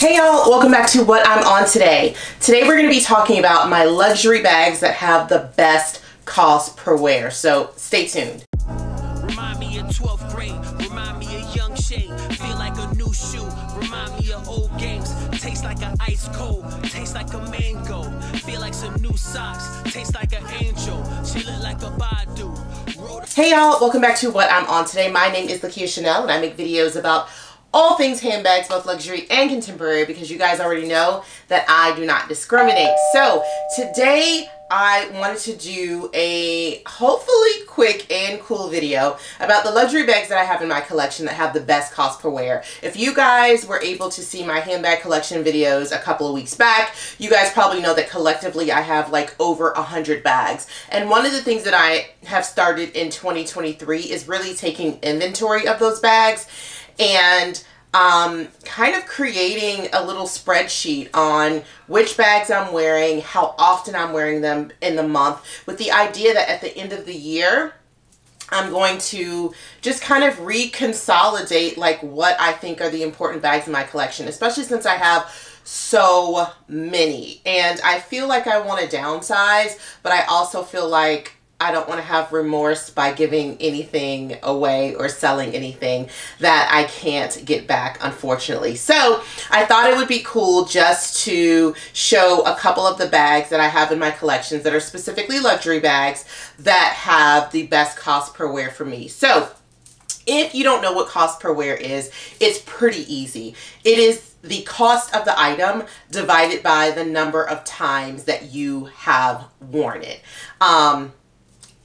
Hey y'all, welcome back to what I'm on today. Today we're going to be talking about my luxury bags that have the best cost per wear. So stay tuned. Remind me of 12th grade, remind me of young shade, feel like a new shoe, remind me of old games, taste like an ice cold, taste like a mango, feel like some new socks, taste like an angel, she look like a Badu. Hey y'all, welcome back to what I'm on today. My name is Lykia Chanel and I make videos about all things handbags, both luxury and contemporary, because you guys already know that I do not discriminate. So today I wanted to do a hopefully quick and cool video about the luxury bags that I have in my collection that have the best cost per wear. If you guys were able to see my handbag collection videos a couple of weeks back, you guys probably know that collectively I have like over a hundred bags. And one of the things that I have started in 2023 is really taking inventory of those bags and um, kind of creating a little spreadsheet on which bags I'm wearing, how often I'm wearing them in the month, with the idea that at the end of the year, I'm going to just kind of reconsolidate like what I think are the important bags in my collection, especially since I have so many. And I feel like I want to downsize, but I also feel like I don't want to have remorse by giving anything away or selling anything that I can't get back, unfortunately. So I thought it would be cool just to show a couple of the bags that I have in my collections that are specifically luxury bags that have the best cost per wear for me. So if you don't know what cost per wear is, it's pretty easy. It is the cost of the item divided by the number of times that you have worn it. Um,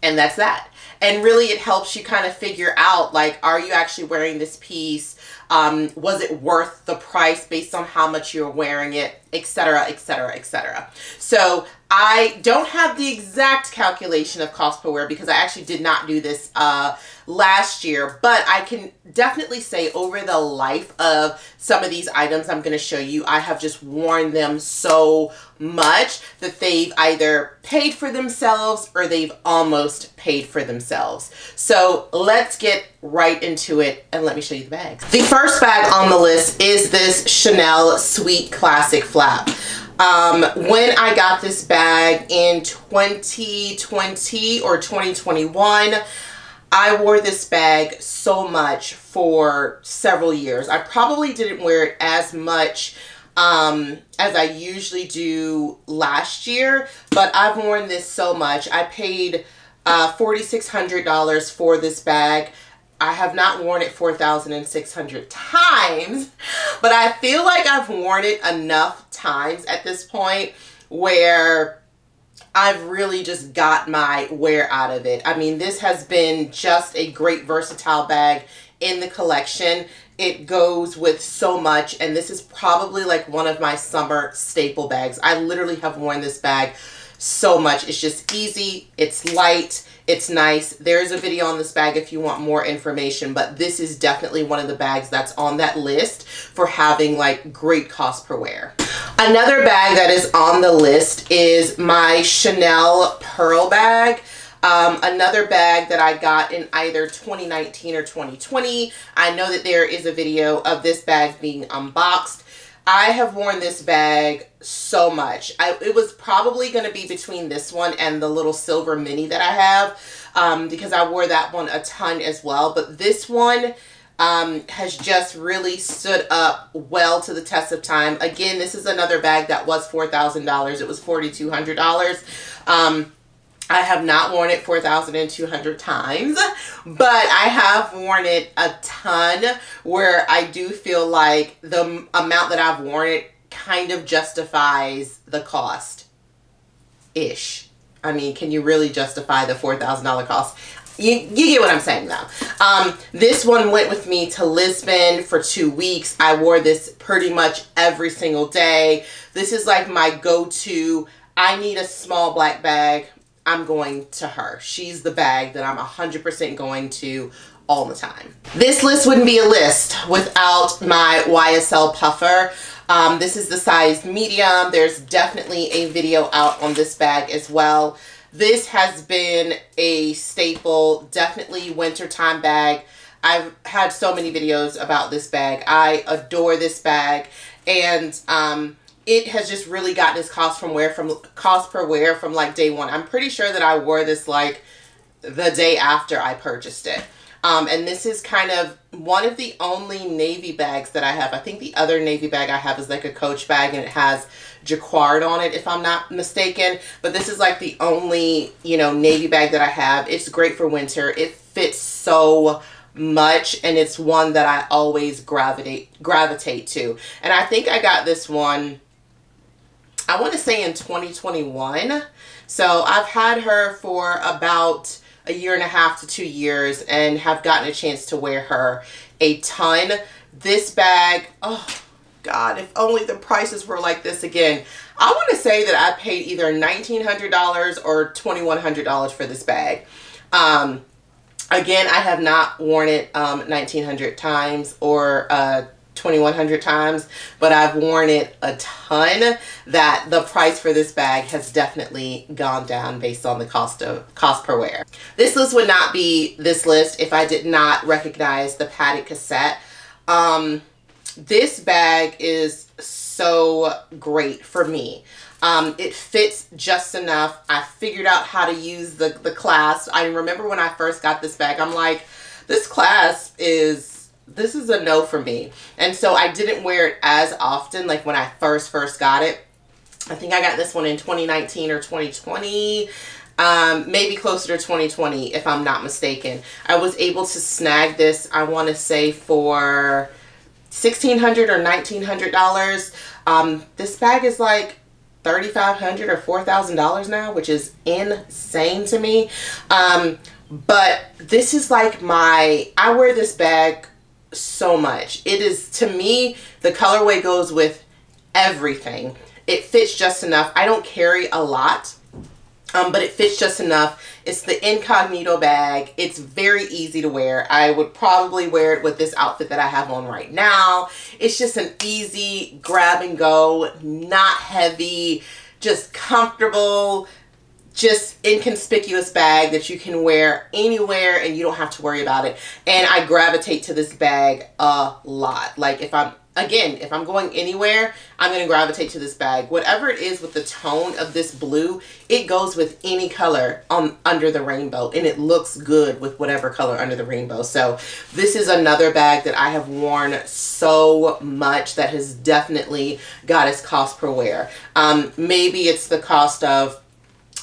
and that's that. And really it helps you kind of figure out like, are you actually wearing this piece? Um, was it worth the price based on how much you're wearing it, etc., etc., etc. So I don't have the exact calculation of cost per wear because I actually did not do this uh, last year, but I can definitely say over the life of some of these items I'm going to show you, I have just worn them so much that they've either paid for themselves or they've almost paid for themselves. So let's get right into it and let me show you the bags. The first bag on the list is this Chanel Sweet Classic Flap. Um, when I got this bag in 2020 or 2021, I wore this bag so much for several years. I probably didn't wear it as much um, as I usually do last year, but I've worn this so much. I paid uh, $4,600 for this bag. I have not worn it 4,600 times, but I feel like I've worn it enough times at this point where I've really just got my wear out of it. I mean, this has been just a great versatile bag in the collection. It goes with so much, and this is probably like one of my summer staple bags. I literally have worn this bag so much. It's just easy, it's light, it's nice. There's a video on this bag if you want more information, but this is definitely one of the bags that's on that list for having like great cost per wear. Another bag that is on the list is my Chanel Pearl bag. Um, another bag that I got in either 2019 or 2020. I know that there is a video of this bag being unboxed. I have worn this bag so much. I, it was probably going to be between this one and the little silver mini that I have um, because I wore that one a ton as well. But this one um, has just really stood up well to the test of time. Again, this is another bag that was $4,000. It was $4,200. Um, I have not worn it 4,200 times, but I have worn it a ton where I do feel like the amount that I've worn it kind of justifies the cost ish. I mean, can you really justify the $4,000 cost? You, you get what I'm saying though. Um, this one went with me to Lisbon for two weeks. I wore this pretty much every single day. This is like my go-to. I need a small black bag I'm going to her. She's the bag that I'm 100% going to all the time. This list wouldn't be a list without my YSL puffer. Um, this is the size medium. There's definitely a video out on this bag as well. This has been a staple, definitely wintertime bag. I've had so many videos about this bag. I adore this bag And um, it has just really gotten its cost from wear from cost per wear from like day one. I'm pretty sure that I wore this like the day after I purchased it. Um, and this is kind of one of the only navy bags that I have. I think the other navy bag I have is like a coach bag and it has jacquard on it if I'm not mistaken. But this is like the only, you know, navy bag that I have. It's great for winter. It fits so much and it's one that I always gravitate gravitate to. And I think I got this one I want to say in 2021. So I've had her for about a year and a half to two years and have gotten a chance to wear her a ton. This bag, oh God, if only the prices were like this again. I want to say that I paid either $1,900 or $2,100 for this bag. Um, again, I have not worn it um, 1,900 times or uh, 2100 times but I've worn it a ton that the price for this bag has definitely gone down based on the cost of cost per wear. This list would not be this list if I did not recognize the padded cassette. Um, this bag is so great for me. Um, it fits just enough. I figured out how to use the, the clasp. I remember when I first got this bag, I'm like, this clasp is this is a no for me. And so I didn't wear it as often like when I first first got it. I think I got this one in 2019 or 2020. Um, maybe closer to 2020 if I'm not mistaken. I was able to snag this, I want to say for 1,600 or $1,900. Um, this bag is like 3,500 or $4,000 now, which is insane to me. Um, but this is like my, I wear this bag so much. It is, to me, the colorway goes with everything. It fits just enough. I don't carry a lot, um, but it fits just enough. It's the incognito bag. It's very easy to wear. I would probably wear it with this outfit that I have on right now. It's just an easy grab and go, not heavy, just comfortable, just inconspicuous bag that you can wear anywhere and you don't have to worry about it. And I gravitate to this bag a lot. Like if I'm, again, if I'm going anywhere, I'm going to gravitate to this bag. Whatever it is with the tone of this blue, it goes with any color on under the rainbow and it looks good with whatever color under the rainbow. So this is another bag that I have worn so much that has definitely got its cost per wear. Um, maybe it's the cost of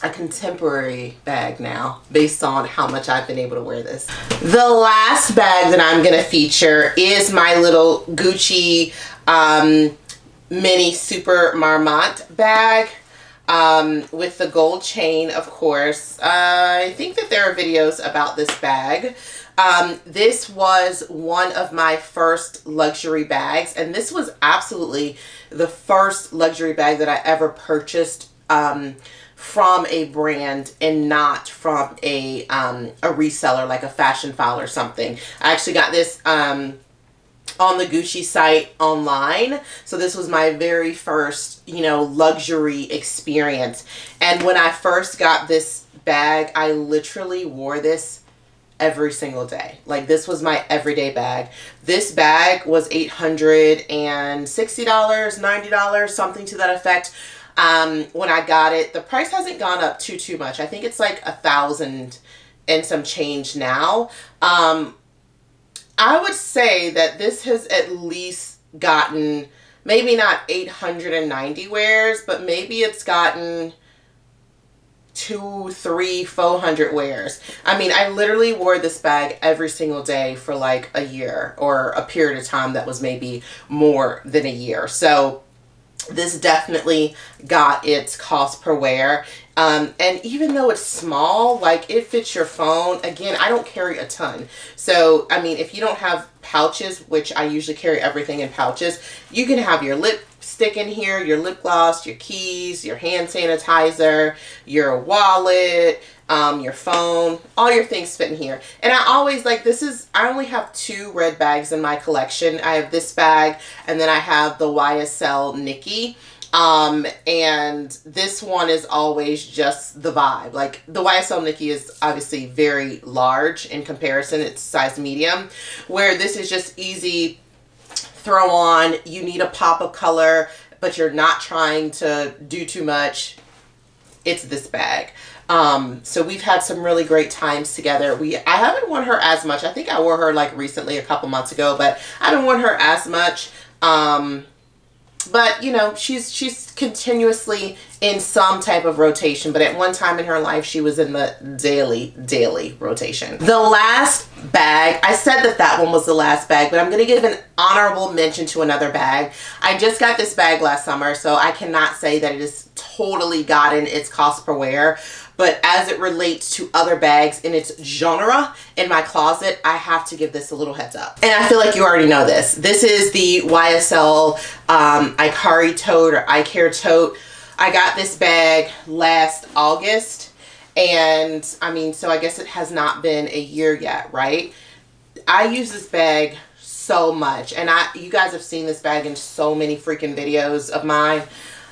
a contemporary bag now based on how much I've been able to wear this. The last bag that I'm going to feature is my little Gucci um, mini Super Marmont bag um, with the gold chain, of course. Uh, I think that there are videos about this bag. Um, this was one of my first luxury bags, and this was absolutely the first luxury bag that I ever purchased um, from a brand and not from a um, a reseller like a Fashionphile or something. I actually got this um, on the Gucci site online. So this was my very first, you know, luxury experience. And when I first got this bag, I literally wore this every single day. Like this was my everyday bag. This bag was $860, $90, something to that effect um, when I got it. The price hasn't gone up too, too much. I think it's like a thousand and some change now. Um, I would say that this has at least gotten maybe not 890 wears, but maybe it's gotten two, three, four hundred wears. I mean, I literally wore this bag every single day for like a year or a period of time that was maybe more than a year. So this definitely got its cost per wear. Um, and even though it's small, like it fits your phone, again, I don't carry a ton. So, I mean, if you don't have pouches, which I usually carry everything in pouches, you can have your lipstick in here, your lip gloss, your keys, your hand sanitizer, your wallet, um, your phone, all your things fit in here. And I always like, this is, I only have two red bags in my collection. I have this bag and then I have the YSL Niki. Um, and this one is always just the vibe. Like the YSL Niki is obviously very large in comparison. It's size medium, where this is just easy throw on. You need a pop of color, but you're not trying to do too much. It's this bag. Um, so we've had some really great times together. We I haven't worn her as much. I think I wore her like recently a couple months ago, but I haven't worn her as much. Um, but you know she's she's continuously in some type of rotation. But at one time in her life she was in the daily daily rotation. The last bag i said that that one was the last bag but i'm to give an honorable mention to another bag. I just got this bag last summer so i cannot say that it is totally gotten its cost per wear but as it relates to other bags in its genre in my closet, I have to give this a little heads up. And I feel like you already know this. This is the YSL um, Ikari tote or iCare tote. I got this bag last August. And I mean, so I guess it has not been a year yet, right? I use this bag so much. And I, you guys have seen this bag in so many freaking videos of mine.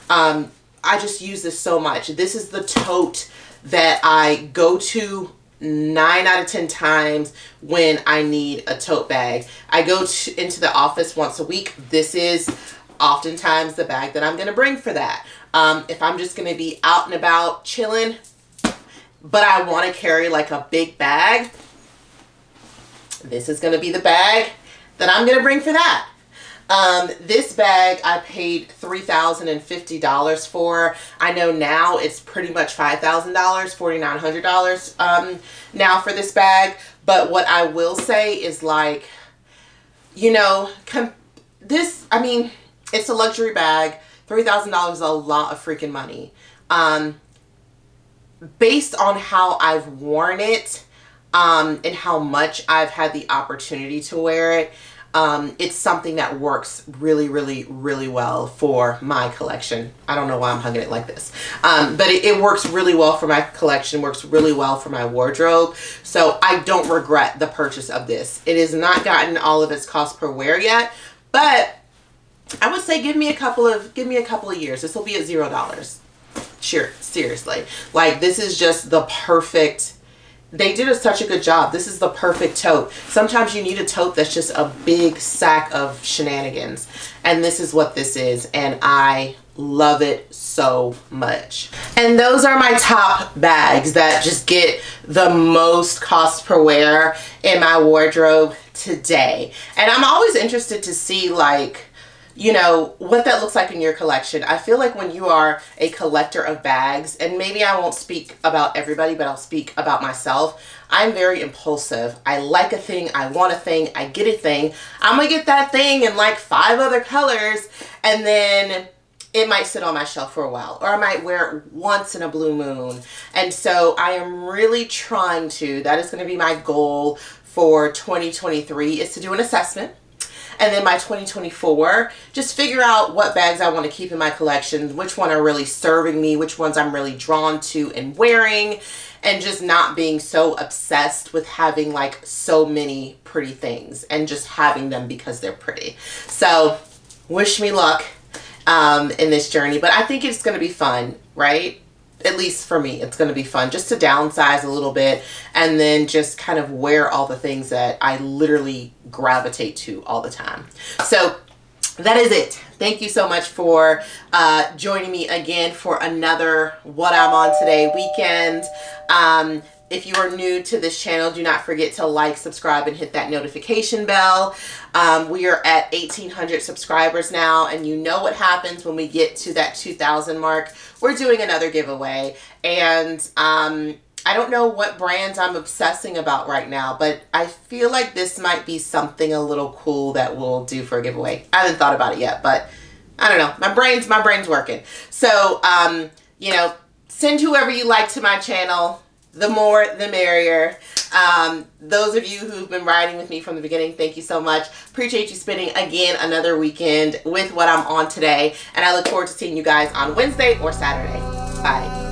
Um, I just use this so much. This is the tote that I go to nine out of 10 times when I need a tote bag. I go to, into the office once a week. This is oftentimes the bag that I'm going to bring for that. Um, if I'm just going to be out and about chilling, but I want to carry like a big bag, this is going to be the bag that I'm going to bring for that. Um, this bag I paid $3,050 for. I know now it's pretty much $5,000, $4,900 um, now for this bag. But what I will say is like, you know, this, I mean, it's a luxury bag. $3,000 is a lot of freaking money. Um, based on how I've worn it um, and how much I've had the opportunity to wear it, um, it's something that works really, really, really well for my collection. I don't know why I'm hugging it like this. Um, but it, it, works really well for my collection, works really well for my wardrobe. So I don't regret the purchase of this. It has not gotten all of its cost per wear yet, but I would say give me a couple of, give me a couple of years. This will be at zero dollars. Sure, seriously. Like this is just the perfect they did a, such a good job. This is the perfect tote. Sometimes you need a tote that's just a big sack of shenanigans. And this is what this is. And I love it so much. And those are my top bags that just get the most cost per wear in my wardrobe today. And I'm always interested to see like you know, what that looks like in your collection. I feel like when you are a collector of bags, and maybe I won't speak about everybody, but I'll speak about myself. I'm very impulsive. I like a thing, I want a thing, I get a thing. I'm gonna get that thing in like five other colors, and then it might sit on my shelf for a while or I might wear it once in a blue moon. And so I am really trying to, that is going to be my goal for 2023 is to do an assessment and then my 2024, just figure out what bags I want to keep in my collection, which one are really serving me, which ones I'm really drawn to and wearing, and just not being so obsessed with having like so many pretty things and just having them because they're pretty. So wish me luck um, in this journey, but I think it's going to be fun, right? At least for me, it's going to be fun just to downsize a little bit and then just kind of wear all the things that I literally gravitate to all the time. So that is it. Thank you so much for uh, joining me again for another What I'm On Today weekend. Um, if you are new to this channel, do not forget to like, subscribe, and hit that notification bell. Um, we are at 1,800 subscribers now, and you know what happens when we get to that 2,000 mark. We're doing another giveaway, and um, I don't know what brands I'm obsessing about right now, but I feel like this might be something a little cool that we'll do for a giveaway. I haven't thought about it yet, but I don't know. My brain's my brain's working. So, um, you know, send whoever you like to my channel the more the merrier. Um, those of you who've been riding with me from the beginning, thank you so much. Appreciate you spending again another weekend with what I'm on today. And I look forward to seeing you guys on Wednesday or Saturday. Bye.